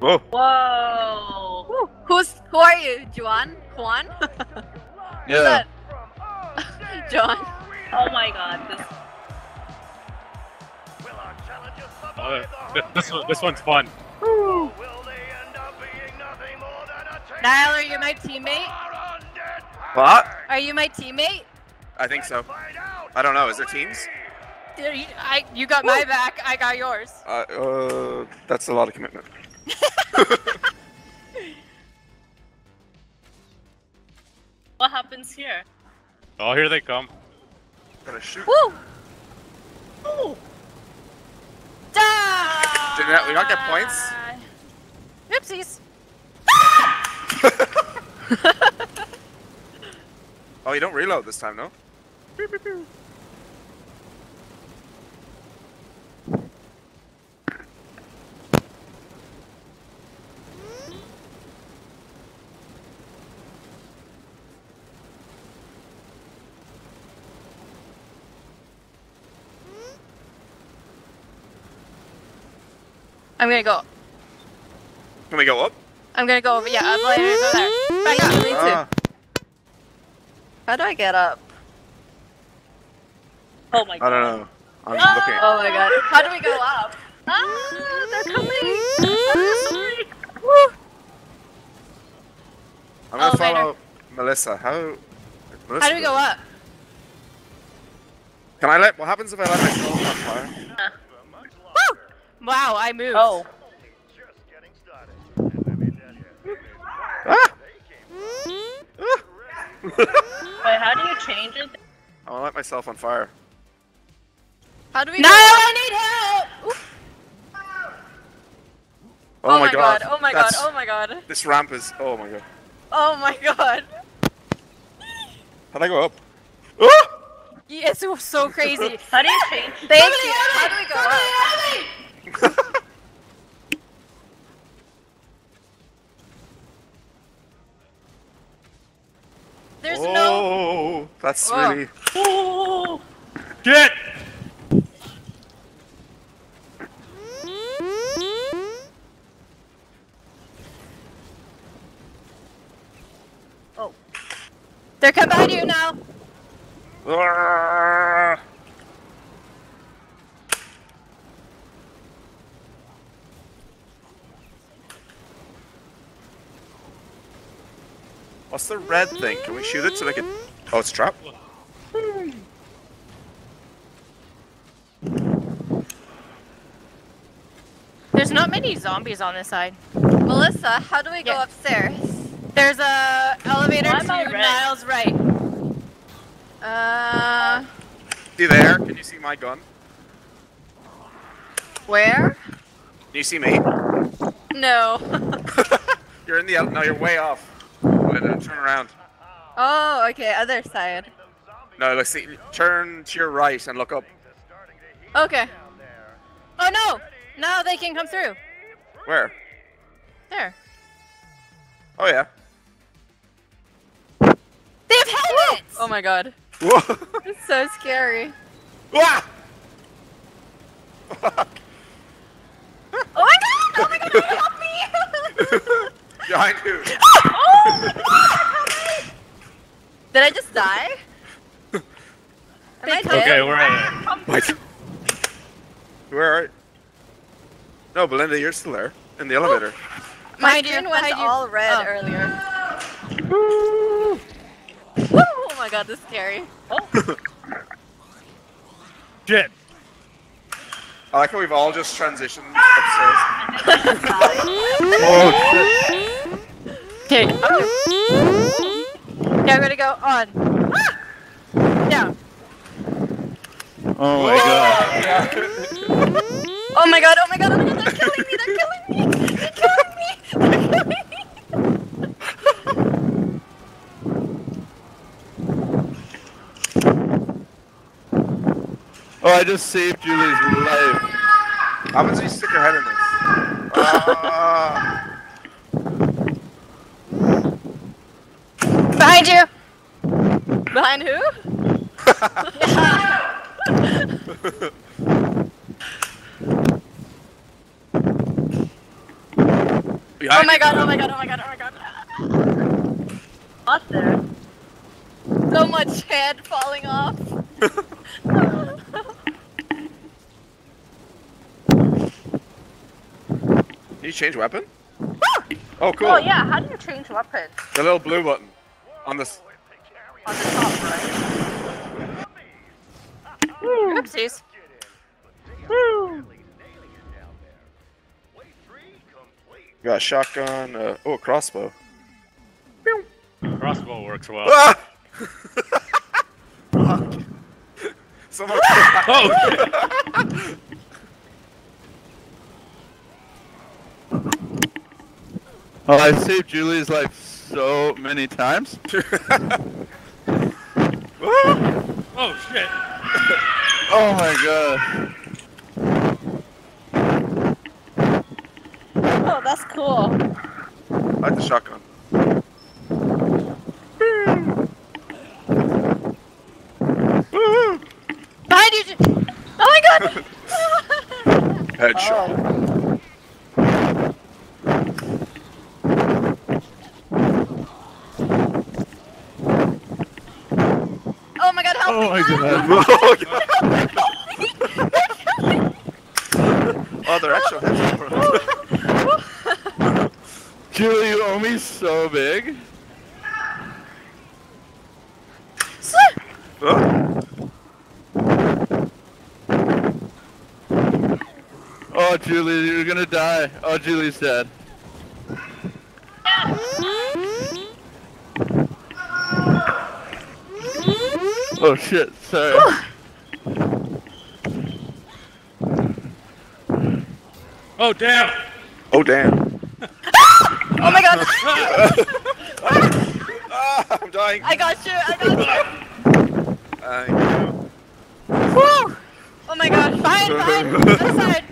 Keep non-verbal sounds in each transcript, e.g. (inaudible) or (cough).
Whoa. Whoa. Woo. Who's who are you, Juan? Juan? (laughs) Yeah. (laughs) that? John. Oh my god. This. Uh, th- this one, this one's fun. Niall, are you my teammate? What? Are you my teammate? I think so. I don't know. Is there teams? There You, I, you got my back, I got yours. Uh, uh, that's a lot of commitment. (laughs) What happens here? Oh, here they come. Gotta shoot. Woo! Da! Did not- we not get points? Oopsies. (laughs) Oh, you don't reload this time, no? Ah! (laughs) I'm gonna go. Can we go up? I'm gonna go over. Yeah, I'm gonna go there. Back up. Me too. Ah, How do I get up? Oh my god. I don't know. I'm just looking. Oh my god. How do we go up? Ah, they're coming. I'm (laughs) sorry. I'm gonna elevator. follow Melissa. How? Melissa, How do we go up? Can I let? What happens if I let myself on fire? Woo! Wow, I moved. Oh. Ah! (laughs) Wait, how do you change it? I want to light myself on fire. How do we No, go? I need help! Oof. Oh, my god. Oh my god. Oh my god. This ramp is. Oh my god. Oh my god. How'd I go up? Ah! Yeah, It's so, so crazy. How do you change it? Thank you. How do we go up? There's no. oh, that's Whoa. really. (gasps) Ooh. Get! They're coming behind you now. Ah! What's the red thing? Can we shoot it to make it? Oh, it's a trap. There's not many zombies on this side. Melissa, how do we go upstairs? There's a elevator Why to am I right. Uh, You there? Can you see my gun? where? Can you see me? No. (laughs) You're in the. el- No, you're way off. Wait, uh, turn around. Oh, okay, other side. No, let's see. Turn to your right and look up. Okay. Oh no! No, they can come through. Where? There. Oh yeah. They have helmets! Oh my god. Whoa! (laughs) It's so scary. Wah! Oh my god! Oh my god, help me! (laughs) Behind who? (laughs) Oh, Did I just die? Am I dead? Okay, we're at it. Mike. Where are you? No, Belinda, you're still there. In the elevator. My Behind you, screen went behind you. all red Oh. earlier. Woo! Oh my god, this is scary. (laughs) Shit! I like how we've all just transitioned upstairs. (laughs) (laughs) oh, shit. Okay. Yeah, I'm gonna go on. Ah! Down. Oh my god. Yeah. Oh my god, oh my god, oh my god, they're killing me, they're killing me! They're killing me! They're killing me! Oh, I just saved Julie's life. How about you stick your head in this? (laughs) Ah. Behind you! Behind who? Oh my god, oh my god, oh my god, oh my god. Not there. So much head falling off. Can you change weapon? Oh, cool. Oh yeah, how do you change weapons? The little blue button on this. On the top, right? Oopsies. Got a shotgun. Uh, oh, a crossbow. Crossbow works well. Ah! (laughs) Fuck. Someone. (laughs) Oh! Oh, I saved Julie's life so many times. (laughs) oh shit! Oh my god. Oh, that's cool. I like the shotgun. Behind you! Oh my god! (laughs) Headshot. (laughs) Oh my (laughs) god, help Oh me! my god. oh, they're actual headshots. (laughs) Julie, you owe me so big. oh. Oh, Julie, you're gonna die. Oh, Julie's dead. Oh shit, sorry. Oh damn! oh, damn. Oh my god! Ah, (laughs) I'm dying. I got you! I got you! I know. Woo! Oh my god! Behind! Behind! Other side!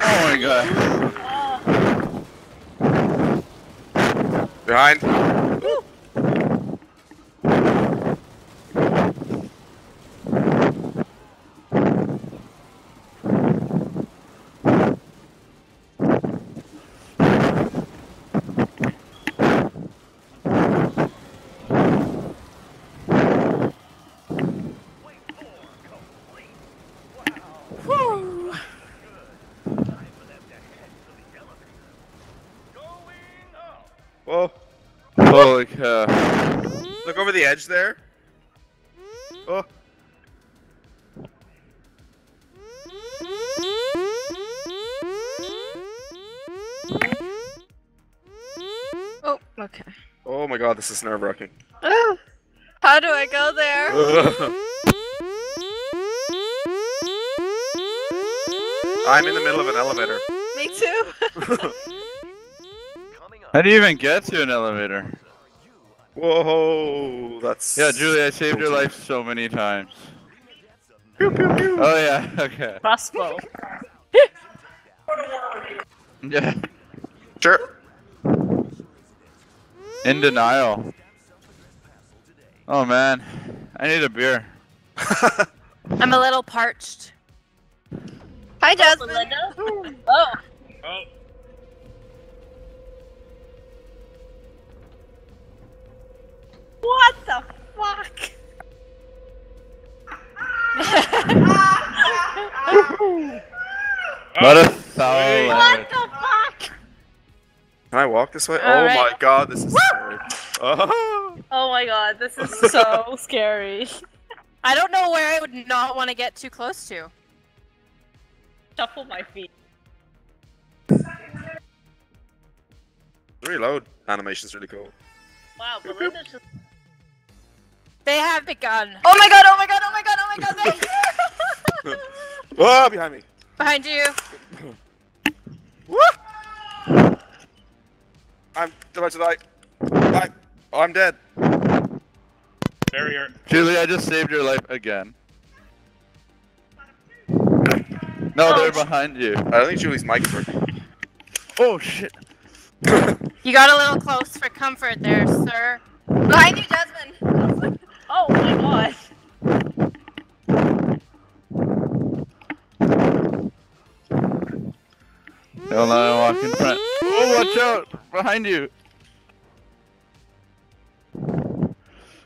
Oh my god. Behind. Whoa. Holy cow. Look over the edge there. Oh. Oh, okay. Oh my god, this is nerve wracking. How do I go there? (laughs) I'm in the middle of an elevator. Me too. (laughs) (laughs) How do you even get to an elevator? Whoa, that's. Yeah, Julie, I saved your life so many times. Oh yeah, (laughs) okay. Crossbow. (laughs) Yeah. Sure. In denial. Oh man, I need a beer. (laughs) I'm a little parched. Hi, Jasmine. Belinda? Oh. Oh, What the fuck? What a foul Wait. language. the fuck? Can I walk this way? All oh right. my god, this is scary. Oh. Oh my god, this is so (laughs) scary. I don't know where I would not want to get too close to. Shuffle my feet. Reload animation's really cool. Wow, Belinda's just. They have begun. Oh my god, oh my god, oh my god, oh my god, thank you! (laughs) Whoa, behind me. Behind you. Woo! I'm about to die. I, oh, I'm dead. barrier. Julie, I just saved your life again. No, they're oh. behind you. I don't think Julie's mic's working. Oh shit. You got a little close for comfort there, sir. Behind you, Jasmine. Oh my god. Hell no, I walk in front. Mm-hmm. Oh, watch out! Behind you!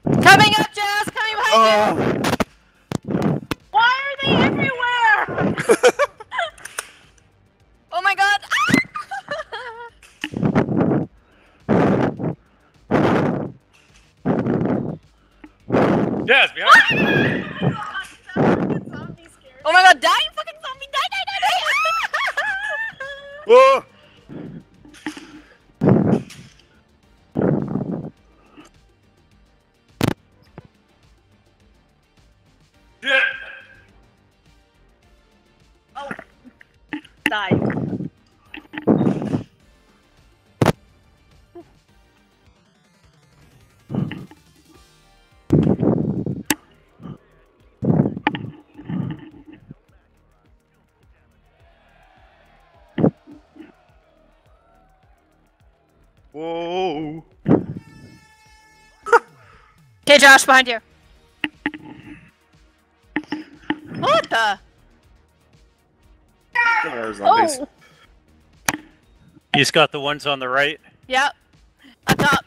Coming up, Jazz! Coming behind you! Oh. Whoa! Okay, Josh, behind you. What the? There are zombies. Oh. He's got the ones on the right. Yep. Up top.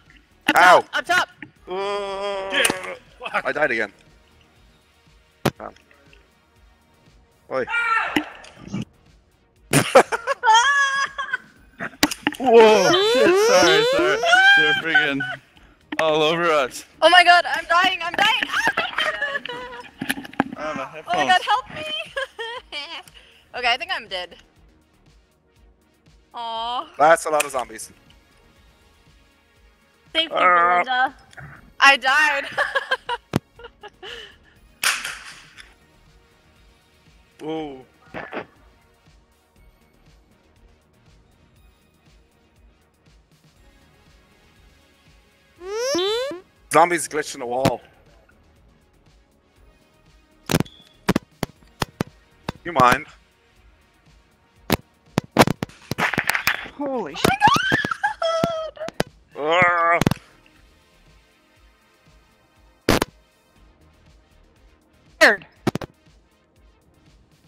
Up Ow. top. Up top. Oh. I died again. Um. Oi. (laughs) Whoa! (laughs) Shit, sorry, sorry. They're freaking all over us. Oh my god, I'm dying, I'm dying! Oh, (laughs) my oh my god, help me! (laughs) okay, I think I'm dead. Aww. That's a lot of zombies. Thank you, Uh. Belinda. I died. Whoa. Zombies glitching the wall. You mind? Holy oh shit. my god! Weird.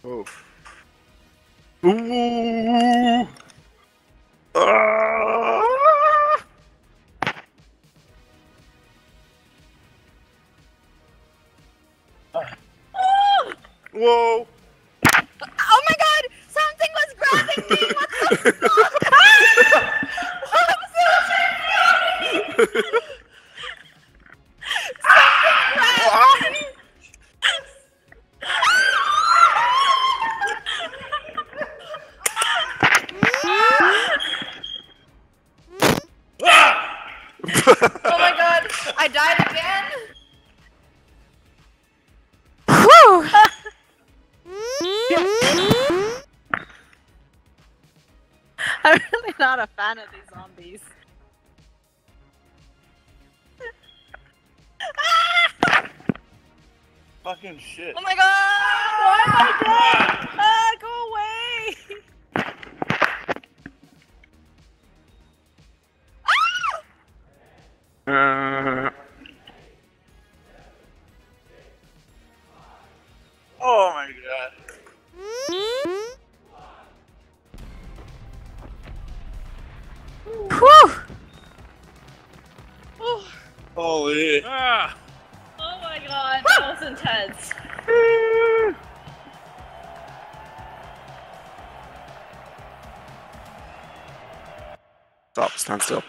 Oh. Ooh. Oh my god! I died again! I'm really not a fan of these zombies. Fucking shit. Oh my god! Why am I dead? Ah, go away! Uh, Oh my god. Whew! Holy. Ah. God, that was intense. Stop, stand still.